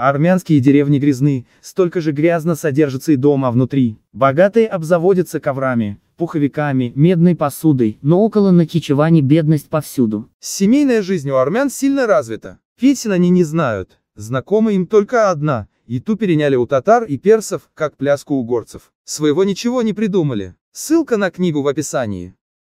Армянские деревни грязны, столько же грязно содержится и дома внутри. Богатые обзаводятся коврами, пуховиками, медной посудой, но около Накичевани бедность повсюду. Семейная жизнь у армян сильно развита. Песен они не знают, знакома им только одна, и ту переняли у татар и персов, как пляску у горцев. Своего ничего не придумали. Ссылка на книгу в описании.